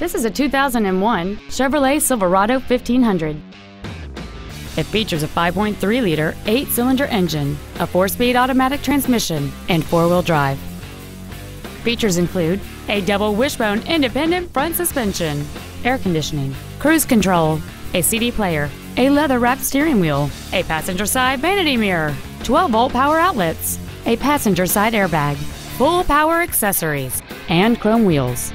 This is a 2001 Chevrolet Silverado 1500. It features a 5.3-liter, eight-cylinder engine, a four-speed automatic transmission, and four-wheel drive. Features include a double wishbone independent front suspension, air conditioning, cruise control, a CD player, a leather-wrapped steering wheel, a passenger side vanity mirror, 12-volt power outlets, a passenger side airbag, full power accessories, and chrome wheels.